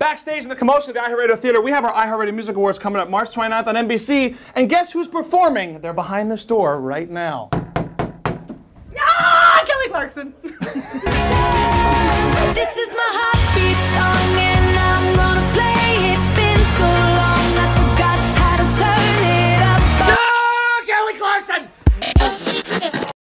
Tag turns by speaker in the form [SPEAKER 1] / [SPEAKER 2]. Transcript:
[SPEAKER 1] Backstage in the commotion of the iHeartRadio Theater, we have our iHeartRadio Music Awards coming up March 29th on NBC. And guess who's performing? They're behind this door right now.
[SPEAKER 2] Ah, Kelly Clarkson.